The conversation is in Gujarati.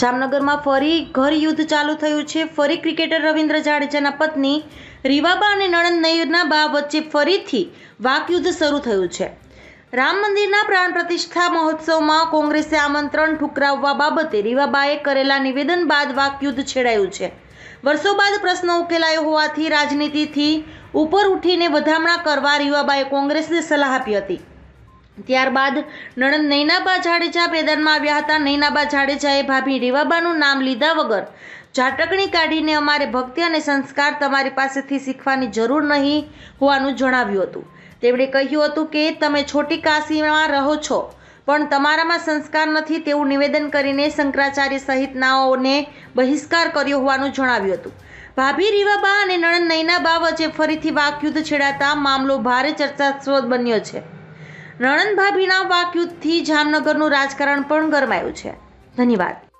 જામનગરમાં ફરી ઘર યુદ્ધ ચાલુ થયું છે. ફરી ક્રિકેટર રવિન્દ્ર જાડેજાના પત્ની રીવાબા અને નણંદ નયના બા વચ્ચે ફરીથી વાકયુદ્ધ શરૂ થયું છે. રામ મંદિરના પ્રાણ પ્રતિષ્ઠા મહોત્સવમાં કોંગ્રેસે આમંત્રણ ઠુકરાવવા બાબતે રીવાબાએ કરેલા નિવેદન બાદ વાકયુદ્ધ છેડાયું છે. વર્ષો બાદ પ્રશ્ન ઉકેલાયો હોવાથી રાજનીતિથી ઉપર ઉઠીને વધામણા કરવા રીવાબાએ કોંગ્રેસને સલાહ આપી હતી. ત્યારબાદ નણંદ નૈનાબા જાડેજા મેદાનમાં આવ્યા હતા. નૈનાબા જાડેજાએ ભાભી રીવાબાનું નામ લીધા વગર ઝાટકણી કાઢીને અમારે ભક્તિ અને સંસ્કાર તમારી પાસેથી શીખવાની જરૂર નહીં હોવાનું જણાવ્યું હતું. તેમણે કહ્યું હતું કે, તમે છોટી કાશીમાં રહો છો, પણ તમારામાં સંસ્કાર નથી તેવું નિવેદન કરીને શંકરાચાર્ય સહિતનાઓને બહિષ્કાર કર્યો હોવાનું જણાવ્યું હતું. ભાભી રીવાબા અને નણંદ નૈનાબા વચ્ચે ફરીથી વાકયુદ્ધ છેડાતા મામલો ભારે ચર્ચાસ્પદ બન્યો છે. નણંદ વાક્યુથી જામનગરનું રાજકારણ પણ ગરમાયું છે. ધન્યવાદ.